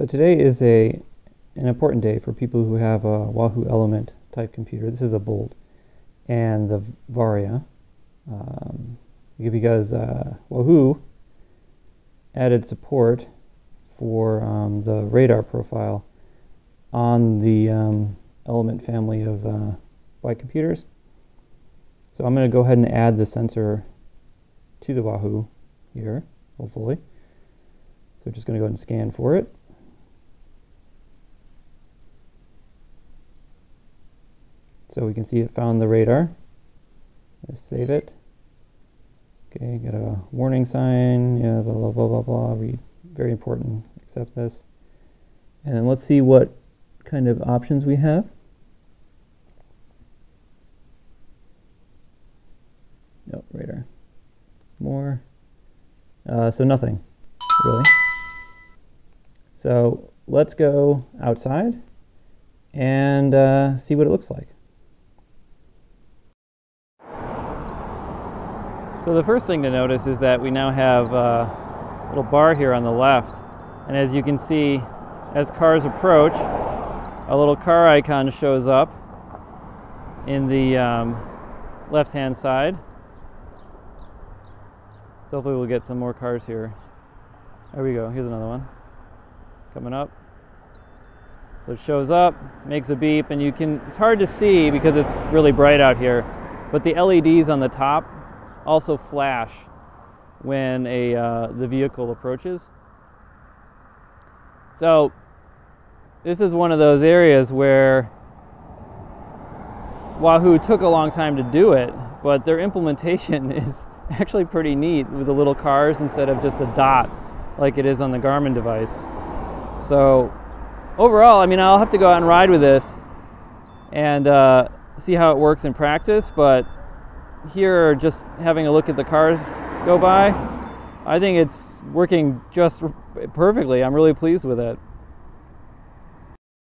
So today is a an important day for people who have a Wahoo ELEMNT type computer. This is a Bolt and the Varia, um, because uh, Wahoo added support for um, the radar profile on the um, ELEMNT family of uh, white computers. So I'm going to go ahead and add the sensor to the Wahoo here, hopefully. So just going to go ahead and scan for it. So we can see it found the radar. Let's save it. Okay, got a warning sign, yeah, blah, blah, blah, blah, blah. Very important, accept this. And then let's see what kind of options we have. No, radar. More. Uh, so nothing, really. So let's go outside and uh, see what it looks like. So the first thing to notice is that we now have a little bar here on the left. And as you can see, as cars approach, a little car icon shows up in the um, left-hand side. So hopefully we'll get some more cars here. There we go, here's another one. Coming up. So it shows up, makes a beep, and you can, it's hard to see because it's really bright out here, but the LEDs on the top also flash when a uh, the vehicle approaches. So this is one of those areas where Wahoo took a long time to do it, but their implementation is actually pretty neat with the little cars instead of just a dot like it is on the Garmin device. So overall, I mean, I'll have to go out and ride with this and uh, see how it works in practice, but here just having a look at the cars go by, I think it's working just perfectly. I'm really pleased with it.